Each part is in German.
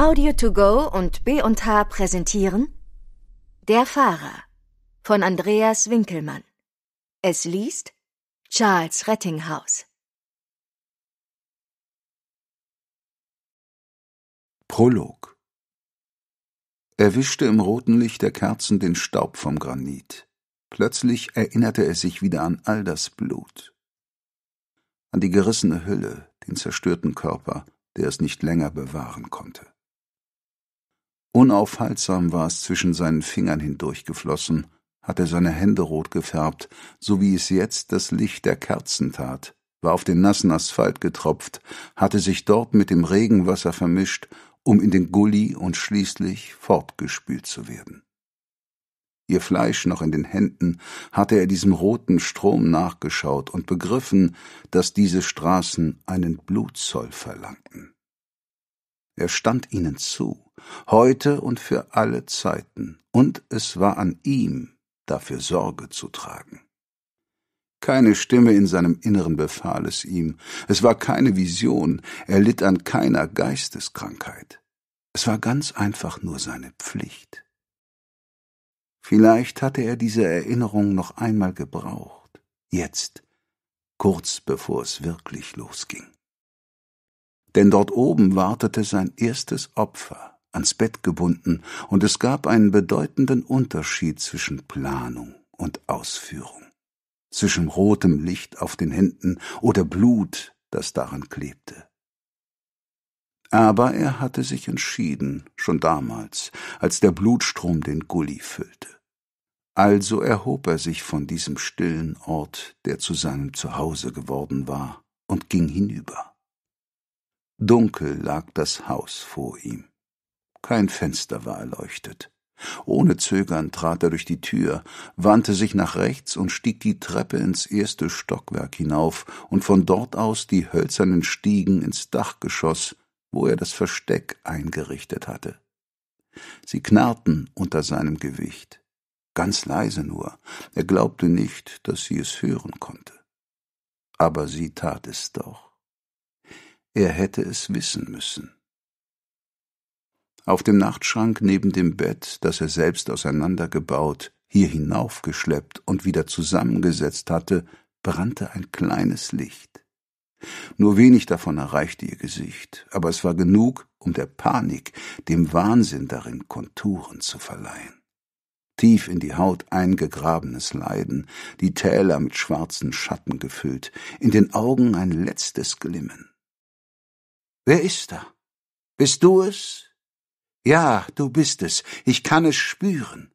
Audio to go und B&H präsentieren Der Fahrer von Andreas Winkelmann. Es liest Charles Rettinghaus. Prolog Er wischte im roten Licht der Kerzen den Staub vom Granit. Plötzlich erinnerte er sich wieder an all das Blut. An die gerissene Hülle, den zerstörten Körper, der es nicht länger bewahren konnte. Unaufhaltsam war es zwischen seinen Fingern hindurchgeflossen, hatte seine Hände rot gefärbt, so wie es jetzt das Licht der Kerzen tat, war auf den nassen Asphalt getropft, hatte sich dort mit dem Regenwasser vermischt, um in den Gully und schließlich fortgespült zu werden. Ihr Fleisch noch in den Händen, hatte er diesem roten Strom nachgeschaut und begriffen, dass diese Straßen einen Blutzoll verlangten. Er stand ihnen zu, heute und für alle Zeiten, und es war an ihm, dafür Sorge zu tragen. Keine Stimme in seinem Inneren befahl es ihm, es war keine Vision, er litt an keiner Geisteskrankheit. Es war ganz einfach nur seine Pflicht. Vielleicht hatte er diese Erinnerung noch einmal gebraucht, jetzt, kurz bevor es wirklich losging denn dort oben wartete sein erstes Opfer, ans Bett gebunden, und es gab einen bedeutenden Unterschied zwischen Planung und Ausführung, zwischen rotem Licht auf den Händen oder Blut, das daran klebte. Aber er hatte sich entschieden, schon damals, als der Blutstrom den Gully füllte. Also erhob er sich von diesem stillen Ort, der zu seinem Zuhause geworden war, und ging hinüber. Dunkel lag das Haus vor ihm. Kein Fenster war erleuchtet. Ohne Zögern trat er durch die Tür, wandte sich nach rechts und stieg die Treppe ins erste Stockwerk hinauf und von dort aus die hölzernen Stiegen ins Dachgeschoss, wo er das Versteck eingerichtet hatte. Sie knarrten unter seinem Gewicht. Ganz leise nur. Er glaubte nicht, dass sie es hören konnte. Aber sie tat es doch. Er hätte es wissen müssen. Auf dem Nachtschrank neben dem Bett, das er selbst auseinandergebaut, hier hinaufgeschleppt und wieder zusammengesetzt hatte, brannte ein kleines Licht. Nur wenig davon erreichte ihr Gesicht, aber es war genug, um der Panik, dem Wahnsinn darin Konturen zu verleihen. Tief in die Haut eingegrabenes Leiden, die Täler mit schwarzen Schatten gefüllt, in den Augen ein letztes Glimmen. Wer ist da? Bist du es? Ja, du bist es. Ich kann es spüren.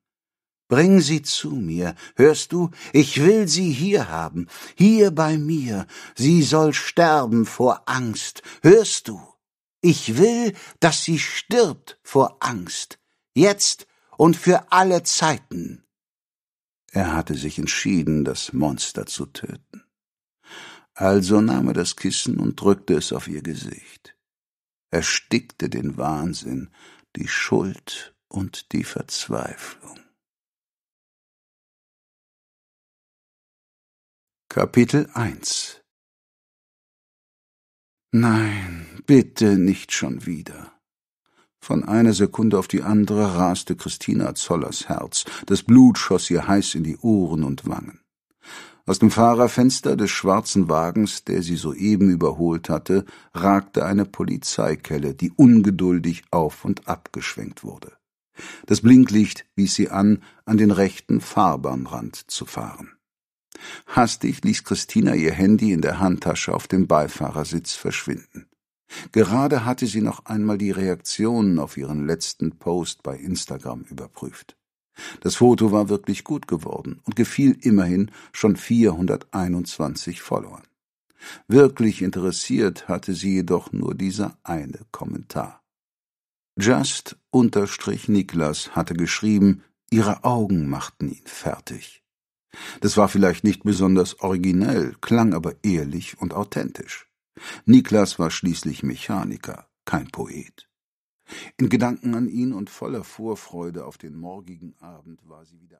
Bring sie zu mir. Hörst du? Ich will sie hier haben. Hier bei mir. Sie soll sterben vor Angst. Hörst du? Ich will, dass sie stirbt vor Angst. Jetzt und für alle Zeiten. Er hatte sich entschieden, das Monster zu töten. Also nahm er das Kissen und drückte es auf ihr Gesicht erstickte den Wahnsinn, die Schuld und die Verzweiflung. Kapitel 1 Nein, bitte nicht schon wieder. Von einer Sekunde auf die andere raste Christina Zollers Herz, das Blut schoss ihr heiß in die Ohren und Wangen. Aus dem Fahrerfenster des schwarzen Wagens, der sie soeben überholt hatte, ragte eine Polizeikelle, die ungeduldig auf und abgeschwenkt wurde. Das Blinklicht wies sie an, an den rechten Fahrbahnrand zu fahren. Hastig ließ Christina ihr Handy in der Handtasche auf dem Beifahrersitz verschwinden. Gerade hatte sie noch einmal die Reaktionen auf ihren letzten Post bei Instagram überprüft. Das Foto war wirklich gut geworden und gefiel immerhin schon 421 Followern. Wirklich interessiert hatte sie jedoch nur dieser eine Kommentar. Just unterstrich Niklas hatte geschrieben, ihre Augen machten ihn fertig. Das war vielleicht nicht besonders originell, klang aber ehrlich und authentisch. Niklas war schließlich Mechaniker, kein Poet. In Gedanken an ihn und voller Vorfreude auf den morgigen Abend war sie wieder